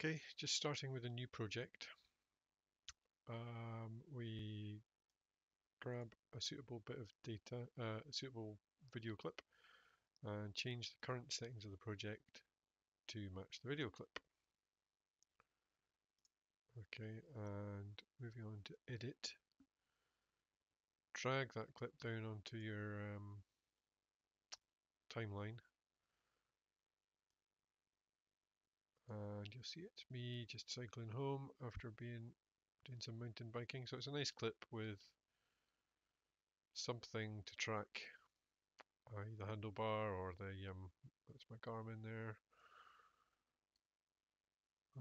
Okay, just starting with a new project. Um, we grab a suitable bit of data, uh, a suitable video clip, and change the current settings of the project to match the video clip. Okay, and moving on to edit, drag that clip down onto your um, timeline and you'll see it's me just cycling home after being doing some mountain biking. So it's a nice clip with something to track uh, the handlebar or the um that's my Garmin there?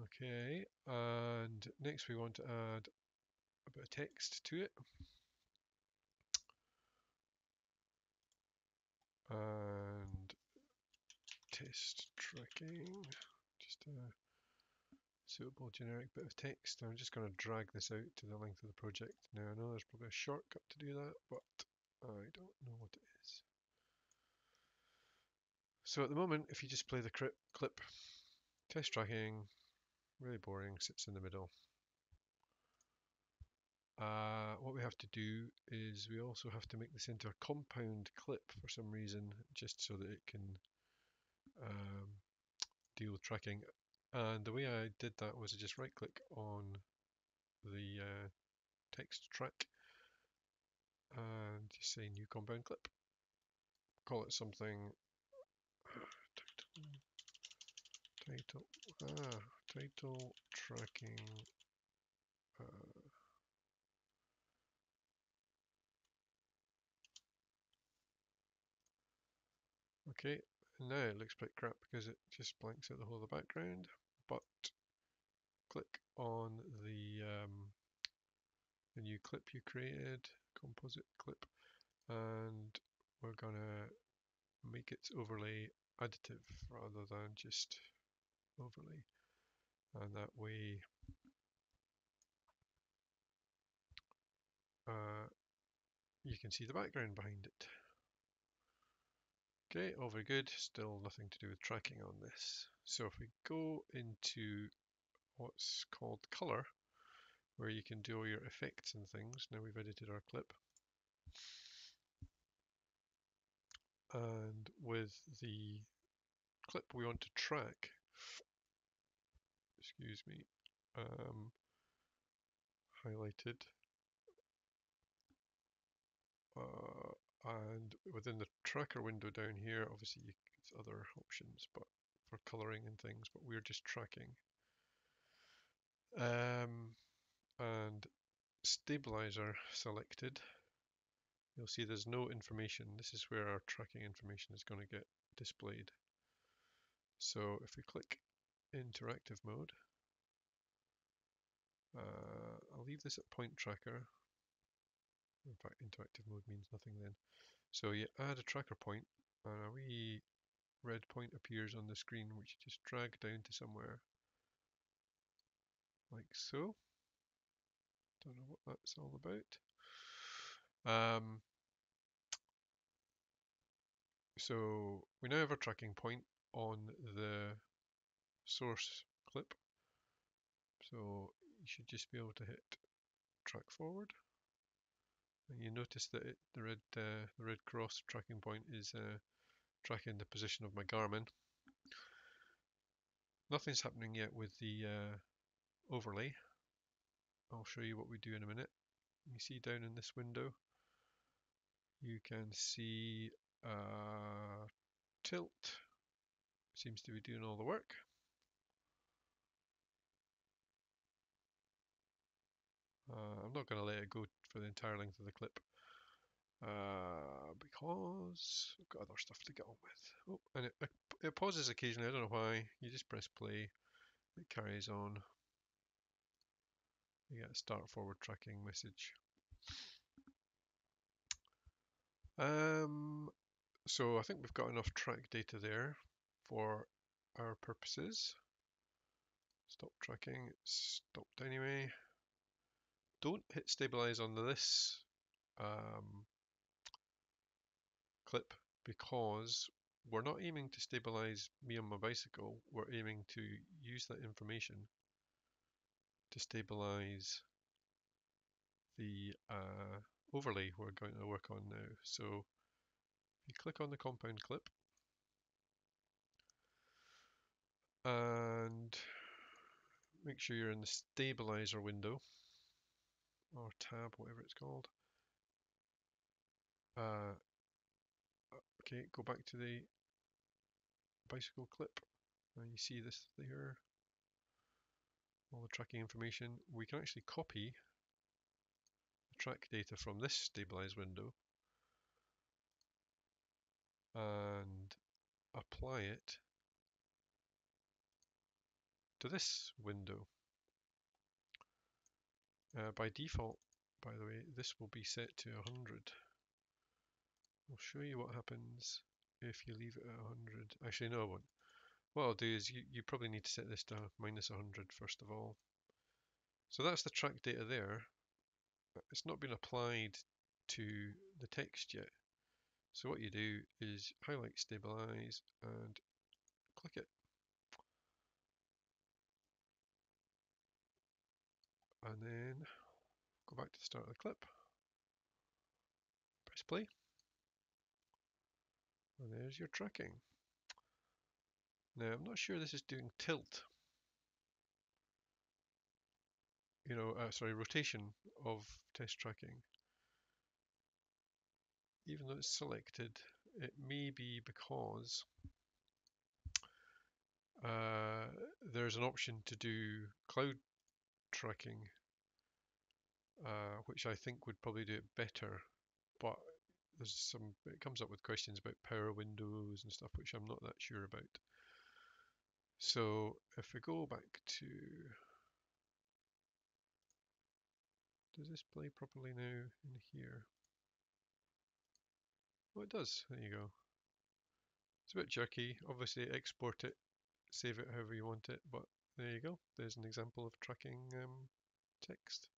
Okay and next we want to add a bit of text to it. And test tracking just a suitable generic bit of text. I'm just going to drag this out to the length of the project. Now I know there's probably a shortcut to do that, but I don't know what it is. So at the moment, if you just play the clip, test tracking, really boring, sits in the middle. Uh, what we have to do is we also have to make this into a compound clip for some reason, just so that it can um, deal with tracking. And the way I did that was I just right click on the uh, text track and just say new compound clip. Call it something title, title, ah, title tracking uh, okay now it looks pretty crap because it just blanks out the whole of the background, but click on the, um, the new clip you created, composite clip, and we're gonna make its overlay additive rather than just overlay. And that way uh, you can see the background behind it. Okay, all very good. Still nothing to do with tracking on this. So if we go into what's called color, where you can do all your effects and things. Now we've edited our clip. And with the clip we want to track, excuse me, um, highlighted, uh, and within the tracker window down here obviously you, it's other options but for coloring and things but we're just tracking. Um, and stabilizer selected. You'll see there's no information. This is where our tracking information is going to get displayed. So if we click interactive mode uh, I'll leave this at point tracker interactive mode means nothing then. So you add a tracker point, and a wee red point appears on the screen, which you just drag down to somewhere, like so. Don't know what that's all about. Um, so we now have a tracking point on the source clip. So you should just be able to hit track forward. You notice that it, the red uh, the red cross tracking point is uh, tracking the position of my Garmin. Nothing's happening yet with the uh, overlay. I'll show you what we do in a minute. You see down in this window, you can see uh, tilt seems to be doing all the work. Uh, I'm not going to let it go for the entire length of the clip uh, because I've got other stuff to get on with. Oh, and it, it pauses occasionally, I don't know why. You just press play, it carries on. You get a start forward tracking message. Um, so I think we've got enough track data there for our purposes. Stop tracking, it's stopped anyway don't hit stabilize on this um, clip because we're not aiming to stabilize me on my bicycle, we're aiming to use that information to stabilize the uh, overlay we're going to work on now. So you click on the compound clip and make sure you're in the stabilizer window or tab, whatever it's called. Uh, okay, go back to the bicycle clip. And you see this there. All the tracking information. We can actually copy the track data from this stabilize window and apply it to this window uh, by default by the way this will be set to 100 I'll show you what happens if you leave it at 100. Actually, no, I won't. What I'll do is you, you probably need to set this to minus 100 first of all. So that's the track data there. It's not been applied to the text yet. So what you do is highlight stabilize and click it. And then go back to the start of the clip. Press play. And there's your tracking. Now, I'm not sure this is doing tilt. You know, uh, sorry, rotation of test tracking. Even though it's selected, it may be because uh, there's an option to do cloud tracking, uh, which I think would probably do it better. But there's some it comes up with questions about power windows and stuff which I'm not that sure about. So if we go back to does this play properly now in here? Oh it does, there you go. It's a bit jerky, obviously export it, save it however you want it, but there you go, there's an example of tracking um, text.